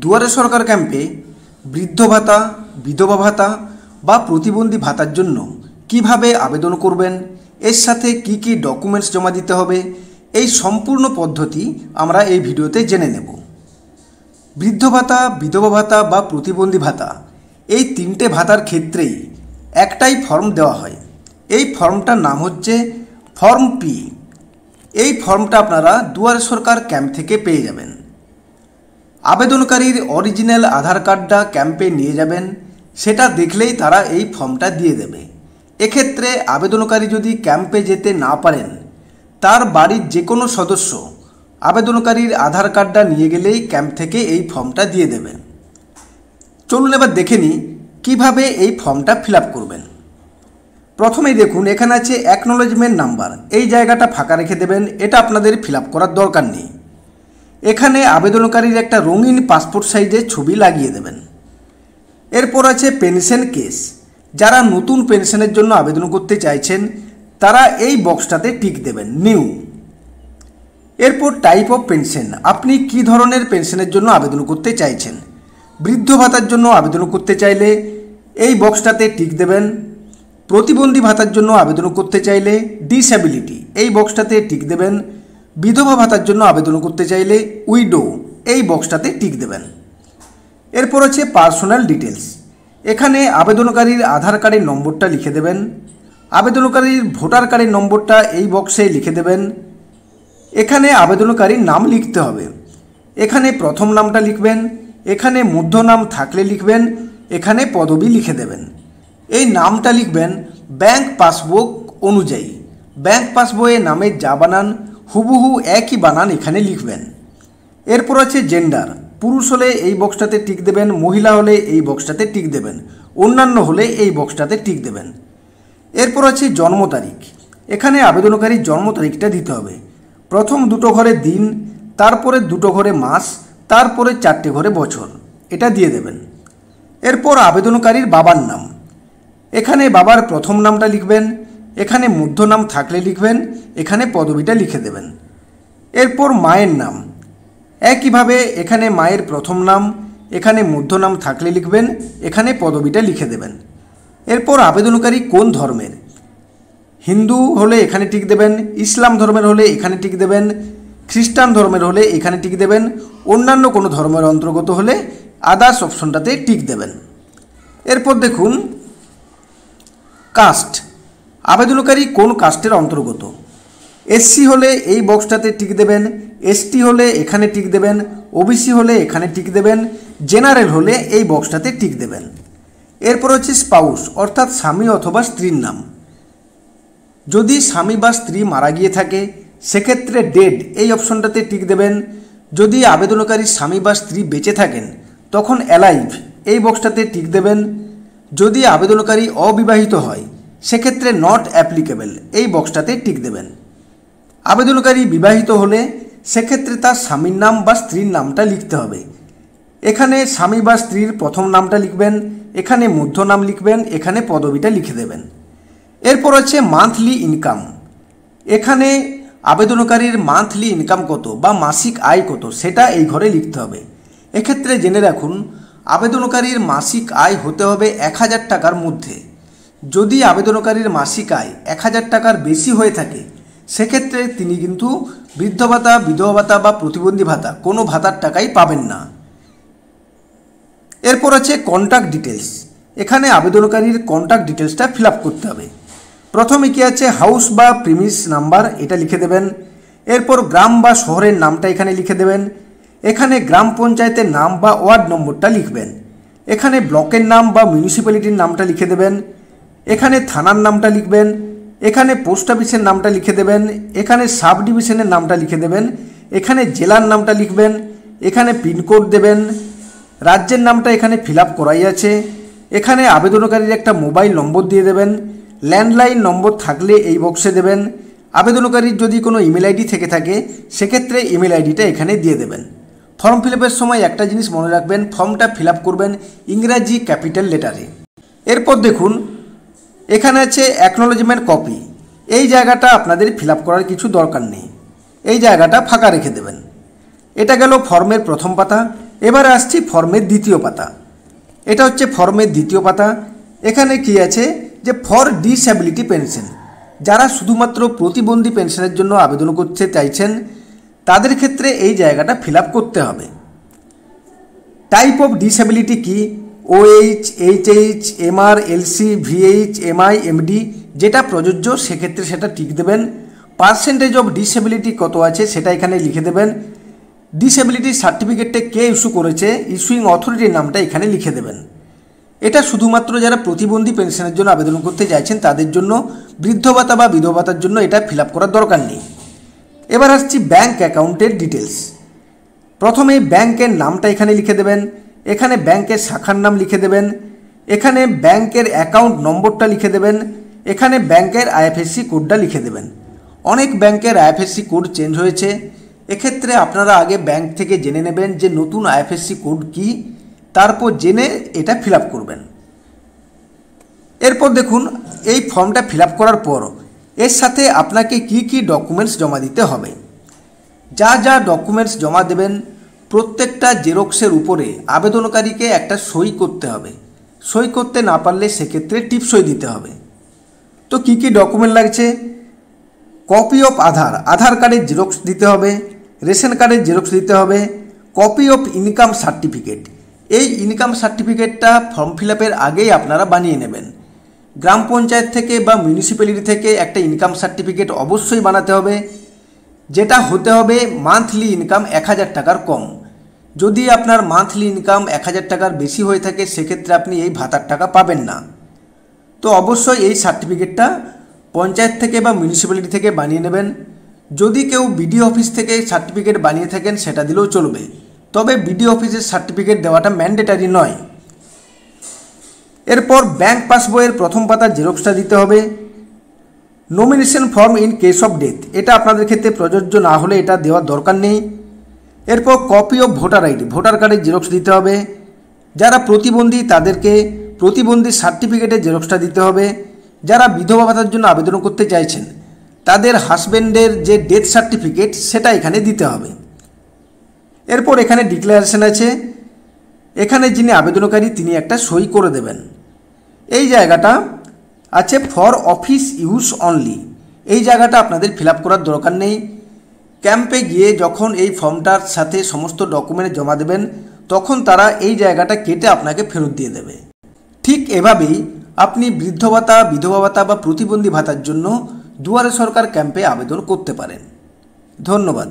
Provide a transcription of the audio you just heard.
দুয়ারে সরকার ক্যাম্পে বৃদ্ধ ভাতা, বিধবা ভাতা বা প্রতিবন্ধী ভাতার জন্য কীভাবে আবেদন করবেন, এর সাথে কি কি ডকুমেন্টস জমা দিতে হবে, এই সম্পূর্ণ পদ্ধতি আমরা এই ভিডিওতে জেনে নেব। বৃদ্ধ ভাতা, বিধবা ভাতা বা প্রতিবন্ধী ভাতা, এই তিনটে ভাতার ক্ষেত্রেই একটাই ফর্ম দেওয়া হয়। এই ফর্মটার নাম হচ্ছে ফর্ম পি। এই ফর্মটা আপনারা দুয়ারে সরকার ক্যাম্প থেকে পেয়ে যাবেন। আবেদনকারীর অরিজিনাল আধার কার্ডটা ক্যাম্পে নিয়ে যাবেন, সেটা দেখলেই তারা এই ফর্মটা দিয়ে দেবে। এক্ষেত্রে আবেদনকারী যদি ক্যাম্পে যেতে না পারেন, তার বাড়ির যে কোনো সদস্য আবেদনকারীর আধার কার্ডটা নিয়ে গেলেই ক্যাম্প থেকে এই ফর্মটা দিয়ে দেবে চলুন এবার দেখে নিই কীভাবে এই ফর্মটা ফিল করবেন। প্রথমেই দেখুন, এখানে আছে অ্যাকনোলজমেন্ট নাম্বার এই জায়গাটা ফাঁকা রেখে দেবেন, এটা আপনাদের ফিল করার দরকার নেই। এখানে আবেদনকারীর একটা রঙিন পাসপোর্ট সাইজের ছবি লাগিয়ে দেবেন। এরপর আছে পেনশন কেস। যারা নতুন পেনশনের জন্য আবেদন করতে চাইছেন, তারা এই বক্সটাতে টিক দেবেন, নিউ। এরপর টাইপ অফ পেনশন। আপনি কি ধরনের পেনশনের জন্য আবেদন করতে চাইছেন? বৃদ্ধ ভাতার জন্য আবেদন করতে চাইলে এই বক্সটাতে টিক দেবেন। প্রতিবন্ধী ভাতার জন্য আবেদন করতে চাইলে ডিসঅ্যাবিলিটি এই বক্সটাতে টিক দেবেন। বিধবা ভাতার জন্য আবেদন করতে চাইলে উইডো এই বক্সটাতে টিক দেবেন। এরপর আছে পার্সোনাল ডিটেলস এখানে আবেদনকারীর আধার কার্ডের নম্বরটা লিখে দেবেন। আবেদনকারীর ভোটার কার্ডের নম্বরটা এই বক্সে লিখে দেবেন। এখানে আবেদনকারীর নাম লিখতে হবে। এখানে প্রথম নামটা লিখবেন। এখানে মধ্য নাম থাকলে লিখবেন। এখানে পদবি লিখে দেবেন। এই নামটা লিখবেন ব্যাংক পাসবুক অনুযায়ী। ব্যাংক পাসবইয়ে নামের যা বানান হুবহু একই বানান এখানে লিখবেন। এরপর আছে জেন্ডার পুরুষ হলে এই বক্সটাতে টিক দেবেন, মহিলা হলে এই বক্সটাতে টিক দেবেন, অন্যান্য হলে এই বক্সটাতে টিক দেবেন। এরপর আছে জন্ম তারিখ। এখানে আবেদনকারীর জন্ম তারিখটা দিতে হবে। প্রথম দুটো ঘরে দিন, তারপরে দুটো ঘরে মাস, তারপরে চারটে ঘরে বছর। এটা দিয়ে দেবেন। এরপর আবেদনকারীর বাবার নাম। এখানে বাবার প্রথম নামটা লিখবেন এখানে মধ্য নাম থাকলে লিখবেন, এখানে পদবিটা লিখে দেবেন। এরপর মায়ের নাম। একইভাবে এখানে মায়ের প্রথম নাম, এখানে মধ্য নাম থাকলে লিখবেন, এখানে পদবিটা লিখে দেবেন। এরপর আবেদনকারী কোন ধর্মের? হিন্দু হলে এখানে টিক দেবেন, ইসলাম ধর্মের হলে এখানে টিক দেবেন, খ্রিস্টান ধর্মের হলে এখানে টিক দেবেন, অন্যান্য কোনো ধর্মের অন্তর্গত হলে আদার্স অপশনটাতে টিক দেবেন। এরপর দেখুন, কাস্ট। আবেদনকারী কোন কাস্টের অন্তর্গত? এসসি হলে এই বক্সটাতে টিক দেবেন এসটি হলে এখানে টিক দেবেন ওবিসি হলে এখানে টিক দেবেন জেনারেল হলে এই বক্সটাতে টিক দেবেন। এরপর হচ্ছে স্পাউস অর্থাৎ স্বামী অথবা স্ত্রীর নাম। যদি স্বামী বা স্ত্রী মারা গিয়ে থাকে, সেক্ষেত্রে ডেড এই অপশনটাতে টিক দেবেন। যদি আবেদনকারী স্বামী বা স্ত্রী বেঁচে থাকেন, তখন অ্যালাইভ এই বক্সটাতে টিক দেবেন। যদি আবেদনকারী অবিবাহিত হয় সেক্ষেত্রে নট অ্যাপ্লিকেবল এই বক্সটাতে টিক দেবেন। আবেদনকারী বিবাহিত হলে সেক্ষেত্রে তার স্বামীর নাম বা স্ত্রীর নামটা লিখতে হবে। এখানে স্বামী বা স্ত্রীর প্রথম নামটা লিখবেন, এখানে মধ্য নাম লিখবেন, এখানে পদবিটা লিখে দেবেন। এরপর হচ্ছে মান্থলি ইনকাম এখানে আবেদনকারীর মান্থলি ইনকাম কত বা মাসিক আয় কত সেটা এই ঘরে লিখতে হবে। এক্ষেত্রে জেনে রাখুন, আবেদনকারীর মাসিক আয় হতে হবে এক হাজার টাকার মধ্যে। যদি আবেদনকারীর মাসিক আয় এক হাজার টাকার বেশি হয়ে থাকে, সেক্ষেত্রে তিনি কিন্তু বৃদ্ধ ভাতা, বিধবা ভাতা বা প্রতিবন্ধী ভাতা কোনো ভাতার টাকাই পাবেন না। এরপর আছে কন্ট্যাক্ট ডিটেলস এখানে আবেদনকারীর কন্ট্যাক্ট ডিটেলসটা ফিল আপ করতে হবে। প্রথমে কি আছে? হাউস বা প্রিমিস নাম্বার এটা লিখে দেবেন। এরপর গ্রাম বা শহরের নামটা এখানে লিখে দেবেন। এখানে গ্রাম পঞ্চায়েতের নাম বা ওয়ার্ড নম্বরটা লিখবেন। এখানে ব্লকের নাম বা মিউনিসিপ্যালিটির নামটা লিখে দেবেন। এখানে থানার নামটা লিখবেন, এখানে পোস্ট অফিসের নামটা লিখে দেবেন, এখানে সাব ডিভিশনের নামটা লিখে দেবেন, এখানে জেলার নামটা লিখবেন, এখানে পিনকোড দেবেন, রাজ্যের নামটা এখানে ফিল আপ করাই আছে, এখানে আবেদনকারীর একটা মোবাইল নম্বর দিয়ে দেবেন, ল্যান্ডলাইন নম্বর থাকলে এই বক্সে দেবেন, আবেদনকারীর যদি কোনো ইমেল আইডি থেকে থাকে, সেক্ষেত্রে ইমেল আইডিটা এখানে দিয়ে দেবেন। ফর্ম ফিল সময় একটা জিনিস মনে রাখবেন, ফর্মটা ফিল করবেন ইংরাজি ক্যাপিটাল লেটারে। এরপর দেখুন এখানে আছে অ্যাকনোলজমেন্ট কপি এই জায়গাটা আপনাদের ফিল করার কিছু দরকার নেই। এই জায়গাটা ফাঁকা রেখে দেবেন। এটা গেল ফর্মের প্রথম পাতা, এবার আসছি ফর্মের দ্বিতীয় পাতা। এটা হচ্ছে ফর্মের দ্বিতীয় পাতা। এখানে কি আছে যে ফর ডিসঅ্যাবিলিটি পেনশন যারা শুধুমাত্র প্রতিবন্ধী পেনশনের জন্য আবেদন করতে চাইছেন, তাদের ক্ষেত্রে এই জায়গাটা ফিল করতে হবে। টাইপ অফ ডিসএবিলিটি কি? OH HH MR LC VH MI MD যেটা প্রযোজ্য, সেক্ষেত্রে সেটা টিক দেবেন। পার্সেন্টেজ অফ ডিসেবিলিটি কত আছে সেটা এখানে লিখে দেবেন। ডিসএবিলিটি সার্টিফিকেটটা কে ইস্যু করেছে ইস্যুইং অথরিটির নামটা এখানে লিখে দেবেন। এটা শুধুমাত্র যারা প্রতিবন্ধী পেনশনের জন্য আবেদন করতে চাইছেন, তাদের জন্য বৃদ্ধ ভাতা বা বিধবা ভাতার জন্য এটা ফিল করার দরকার নেই। এবার আসছি ব্যাংক অ্যাকাউন্টের ডিটেলস প্রথমে ব্যাংকের নামটা এখানে লিখে দেবেন। এখানে ব্যাংকের শাখার নাম লিখে দেবেন, এখানে ব্যাংকের অ্যাকাউন্ট নম্বরটা লিখে দেবেন, এখানে ব্যাংকের আইএফএসসি কোডটা লিখে দেবেন। অনেক ব্যাংকের আইএফএসসি কোড চেঞ্জ হয়েছে, এক্ষেত্রে আপনারা আগে ব্যাংক থেকে জেনে নেবেন যে নতুন আইএফএসসি কোড কি, তারপর জেনে এটা ফিল করবেন। এরপর দেখুন, এই ফর্মটা ফিল করার পর এর সাথে আপনাকে কি কি ডকুমেন্টস জমা দিতে হবে। যা যা ডকুমেন্টস জমা দেবেন প্রত্যেকটা জেরক্সের উপরে আবেদনকারীকে একটা সই করতে হবে। সই করতে না পারলে সেক্ষেত্রে টিপ সই দিতে হবে। তো কি কি ডকুমেন্ট লাগছে? কপি অফ আধার আধার কার্ডের জেরক্স দিতে হবে, রেশন কার্ডের জেরক্স দিতে হবে, কপি অফ ইনকাম সার্টিফিকেট। এই ইনকাম সার্টিফিকেটটা ফর্ম ফিল আপের আগেই আপনারা বানিয়ে নেবেন। গ্রাম পঞ্চায়েত থেকে বা মিউনিসিপ্যালিটি থেকে একটা ইনকাম সার্টিফিকেট অবশ্যই বানাতে হবে। যেটা হতে হবে মান্থলি ইনকাম এক হাজার টাকার কম। যদি আপনার মান্থলি ইনকাম এক হাজার টাকার বেশি হয়ে থাকে, সেক্ষেত্রে আপনি এই ভাতার টাকা পাবেন না। তো অবশ্যই এই সার্টিফিকেটটা পঞ্চায়েত থেকে বা মিউনিসিপ্যালিটি থেকে বানিয়ে নেবেন। যদি কেউ বিডিও অফিস থেকে সার্টিফিকেট বানিয়ে থাকেন, সেটা দিলেও চলবে। তবে বিডিও অফিসের সার্টিফিকেট দেওয়াটা ম্যান্ডেটারি নয়। এরপর ব্যাংক পাসবইয়ের প্রথম পাতার জেরক্সটা দিতে হবে। Nomination form in case of death এটা আপনাদের ক্ষেত্রে প্রযোজ্য না হলে এটা দেওয়ার দরকার নেই। এরপর copy of voter ID voter কার্ডের জেরক্স দিতে হবে। যারা প্রতিবন্ধী, তাদেরকে প্রতিবন্ধী সার্টিফিকেটের জেরক্সটা দিতে হবে। যারা বিধবা ভাতার জন্য আবেদন করতে চাইছেন, তাদের হাজব্যান্ডের যে ডেথ সার্টিফিকেট সেটা এখানে দিতে হবে। এরপর এখানে ডিক্লারেশন আছে। এখানে যিনি আবেদনকারী, তিনি একটা সই করে দেবেন। এই জায়গাটা আছে ফর অফিস ইউজ অনলি এই জায়গাটা আপনাদের ফিল করার দরকার নেই। ক্যাম্পে গিয়ে যখন এই ফর্মটার সাথে সমস্ত ডকুমেন্ট জমা দেবেন, তখন তারা এই জায়গাটা কেটে আপনাকে ফেরত দিয়ে দেবে। ঠিক এভাবেই আপনি বৃদ্ধ ভাতা, বিধবা ভাতা বা প্রতিবন্ধী ভাতার জন্য দুয়ারে সরকার ক্যাম্পে আবেদন করতে পারেন। ধন্যবাদ।